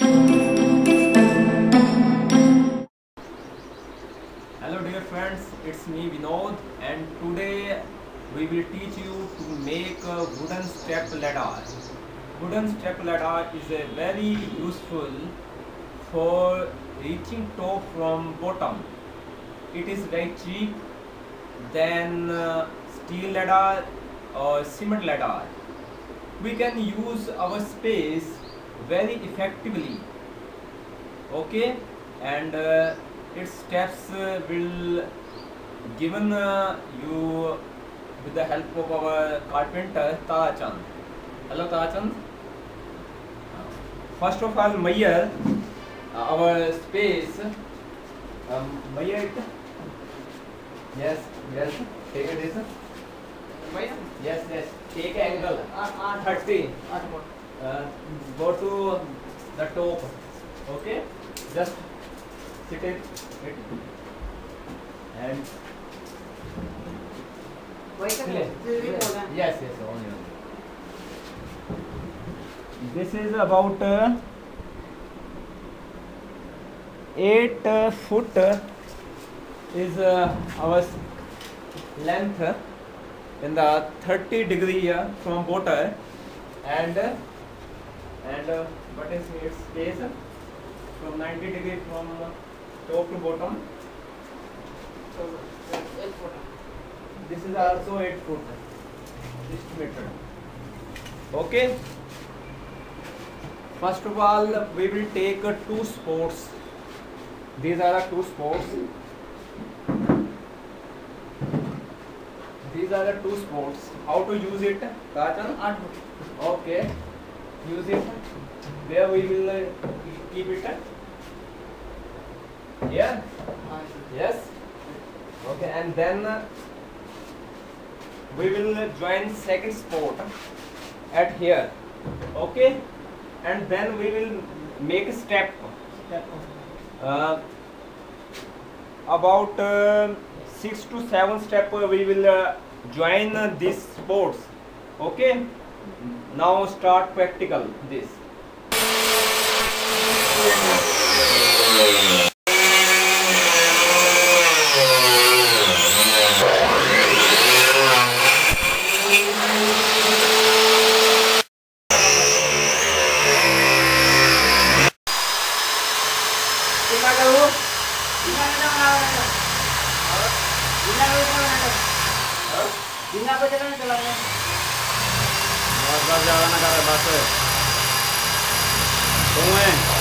Hello dear friends, it's me Vinod and today we will teach you to make a wooden step ladder. Wooden step ladder is a very useful for reaching top from bottom. It is very cheap than uh, steel ladder or cement ladder. We can use our space very effectively okay and uh, its steps uh, will given uh, you with the help of our carpenter Tarachand. Hello Tarachand. First of all mayer uh, our space. Um, measure it. Yes, yes. Take a this. Yes, yes. Take angle. Uh, uh, 30. Uh, go to the top. Okay? Just sit it, it and yes yes only, this is about uh, 8 uh, foot is uh, our length in the 30 degree uh, from water. And uh, and uh, what is its space uh, from 90 degree from uh, top to bottom तो एक foot this is also 8 foot this meter okay first of all we will take uh, two sports these are the two sports these are the two sports how to use it foot okay use it where we will uh, keep it yeah Yes. Okay, and then uh, we will uh, join second sport at here. Okay, and then we will make a step uh, about uh, six to seven step. Uh, we will uh, join uh, these sports. Okay. now start practical this Bina ko jalan jalan. बस बस ज़्यादा ना करे बस कुएँ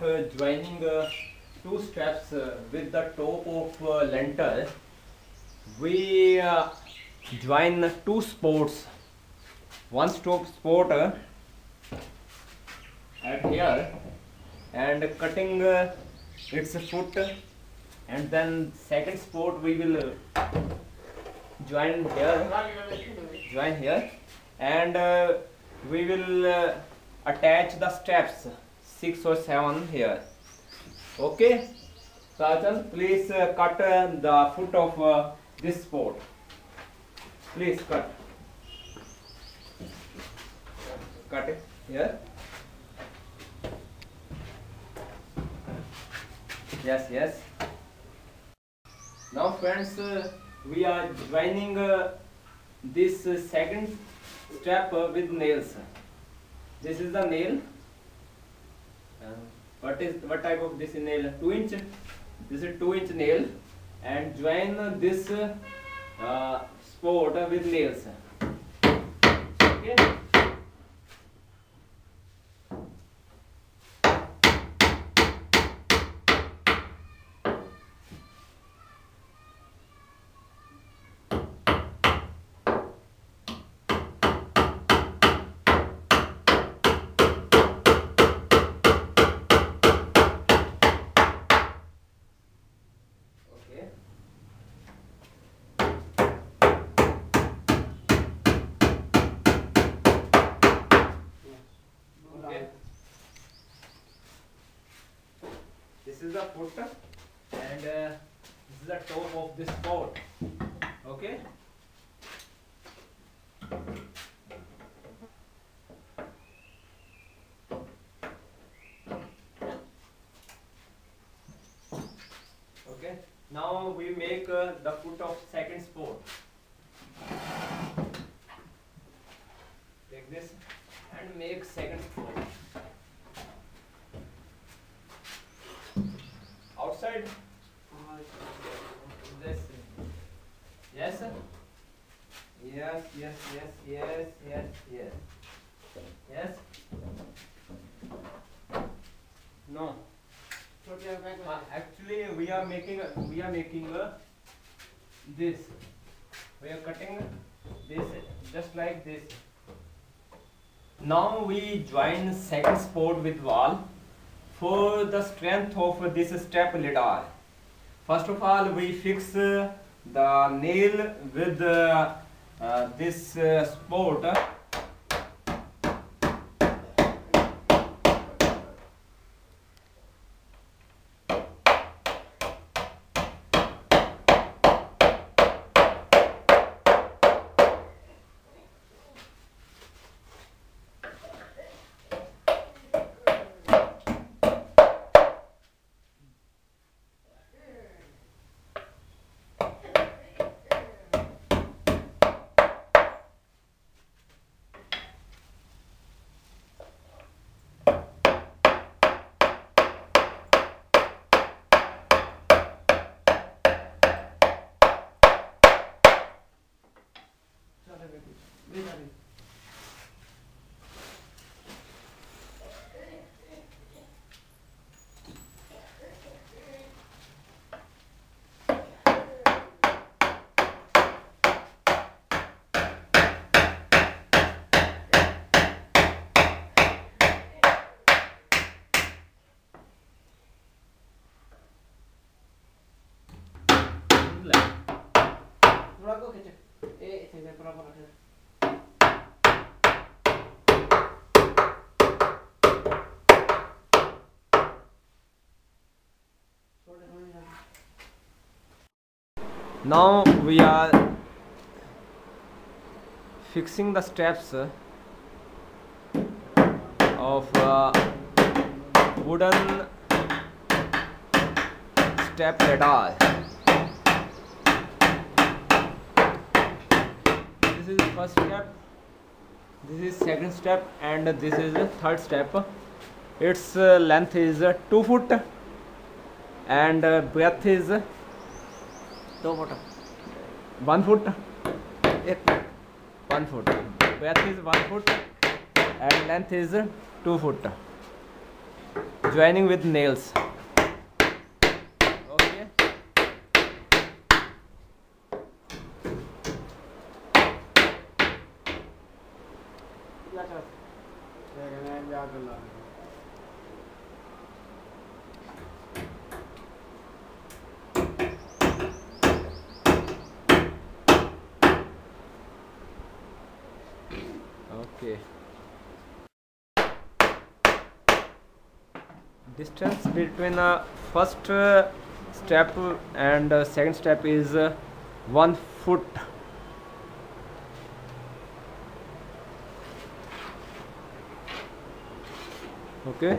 after joining uh, two steps uh, with the top of uh, lintel, we uh, join two spots. One stop spot uh, at here and cutting uh, its foot. And then second spot we will uh, join here join here. And uh, we will uh, attach the steps uh, uh, the foot of uh, this spot please cut cut it here yes yes now friends uh, we are joining uh, this uh, second step uh, with nails this is the nail uh, what is what type of this nail? 2 inch? This is 2 inch nail. And join uh, this uh, uh, spot uh, with nails. Okay okay this is the foot and uh, this is the top of this pot okay okay now we make uh, the foot of second spot take this and make second spot outside this yes sir? yes yes yes yes yes yes yes no uh, actually we are making a- we are making a, this. We are cutting this just like this. Now we join second spot with wall for the strength of this step ladder first of all we fix uh, the nail with uh, uh, this uh, spot now we are fixing the steps of uh, wooden step ladder. This is first step. This is second step and this is third step. Its uh, length is uh, 2 foot and uh, breadth is दो foot. One foot एक one foot breadth is one foot and length is two foot joining with nails okay. Distance between uh, first uh, step and uh, second step is uh, one foot. Okay.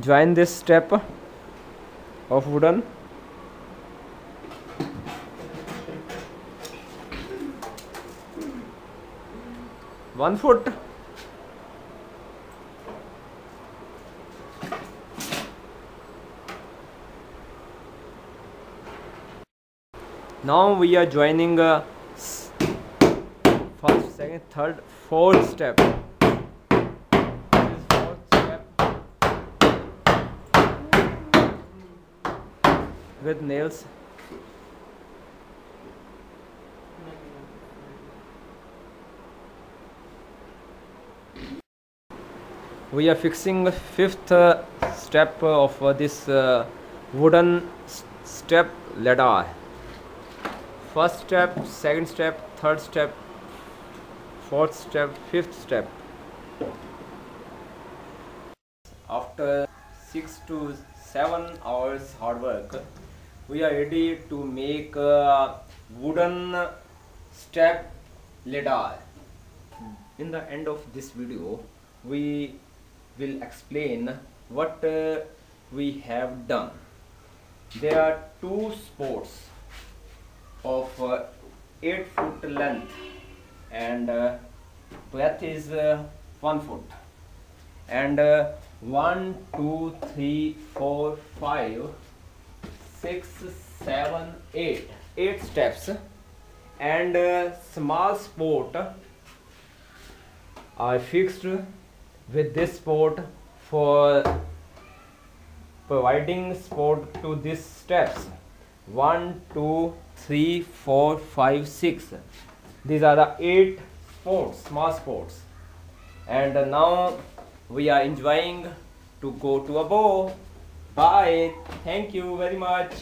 Join this step of wooden one foot. Now we are joining uh, first second third fourth step. With nails we are fixing the fifth uh, step of uh, this uh, wooden step ladder. First step second step third step fourth step fifth step. After 6 to 7 hours hard work we are ready to make a wooden step ladder. In the end of this video we will explain what uh, we have done. There are two sports of uh, 8 foot length and uh, breadth is uh, 1 foot. And uh, 1 2 3 4 5 6 7 8 8 steps. And uh, small sport are fixed with this sport for providing support to these steps. 1 2 3 4 5 6 these are the 8 sports small sports. And now we are enjoying to go to a bow bye. Thank you very much